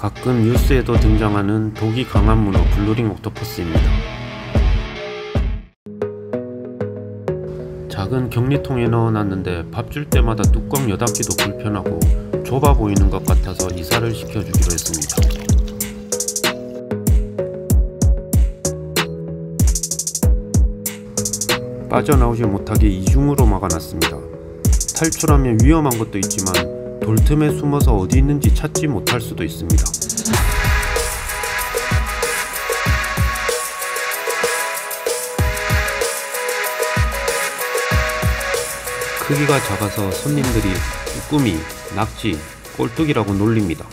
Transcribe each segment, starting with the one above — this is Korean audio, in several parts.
가끔 뉴스에도 등장하는 독이 강한 문어 blue ring octopus입니다. 작은 격리통에 넣어놨는데 밥 줄 때마다 뚜껑 여닫기도 불편하고 좁아 보이는 것 같아서 이사를 시켜주기로 했습니다. 빠져나오지 못하게 이중으로 막아놨습니다. 탈출하면 위험한 것도 있지만 돌틈에 숨어서 어디 있는지 찾지 못할 수도 있습니다. 크기가 작아서 손님들이 꾸미, 낙지, 꼴뚜기라고 놀립니다.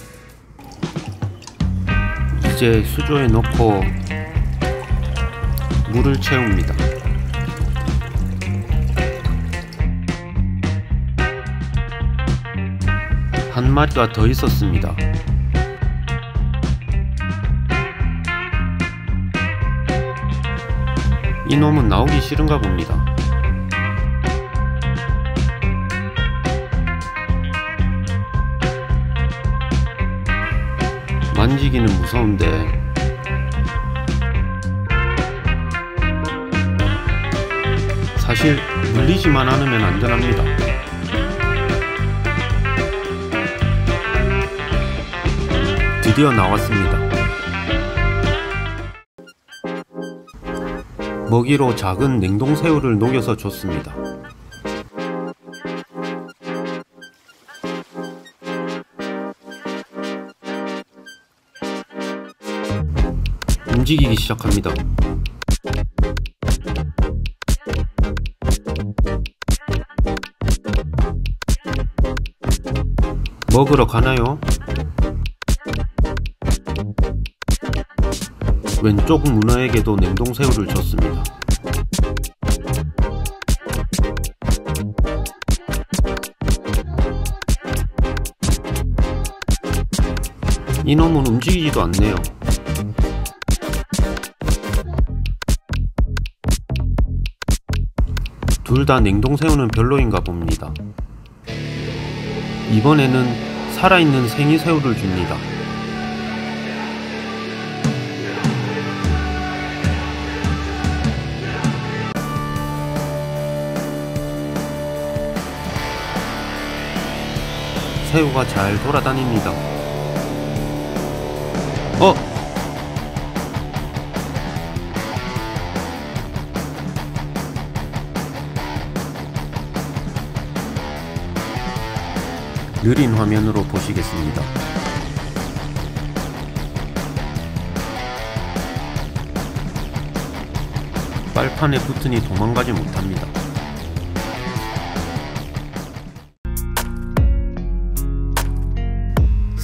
이제 수조에 넣고 물을 채웁니다. 한 마리가 더 있었습니다. 이놈은 나오기 싫은가 봅니다. 만지기는 무서운데 사실 물리지만 않으면 안전합니다. 드디어 나왔습니다. 먹이로 작은 냉동새우를 녹여서 줬습니다. 움직이기 시작합니다. 먹으러 가나요? 왼쪽 문어에게도 냉동새우를 줬습니다. 이놈은 움직이지도 않네요. 둘 다 냉동새우는 별로인가 봅니다. 이번에는 살아있는 생이새우를 줍니다. 새우가 잘 돌아다닙니다. 어? 느린 화면으로 보시겠습니다. 빨판에 붙으니 도망가지 못합니다.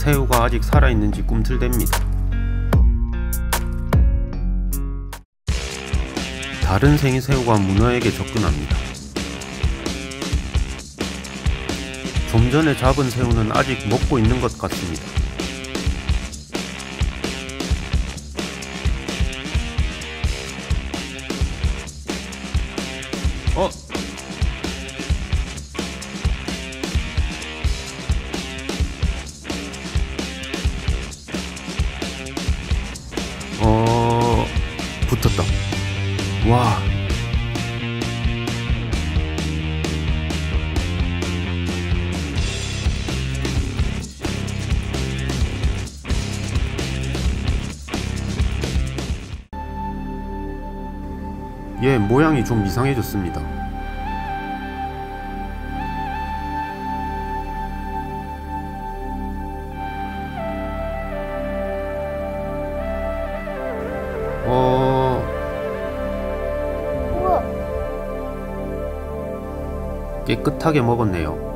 새우가 아직 살아있는지 꿈틀댑니다. 다른 생이 새우가 문어에게 접근합니다. 좀 전에 잡은 새우는 아직 먹고 있는 것 같습니다. 어? 붙었다. 와. 얘 모양이 좀 이상해졌습니다. 깨끗하게 먹었네요.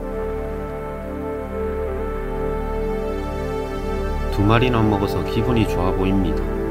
두 마리나 먹어서 기분이 좋아 보입니다.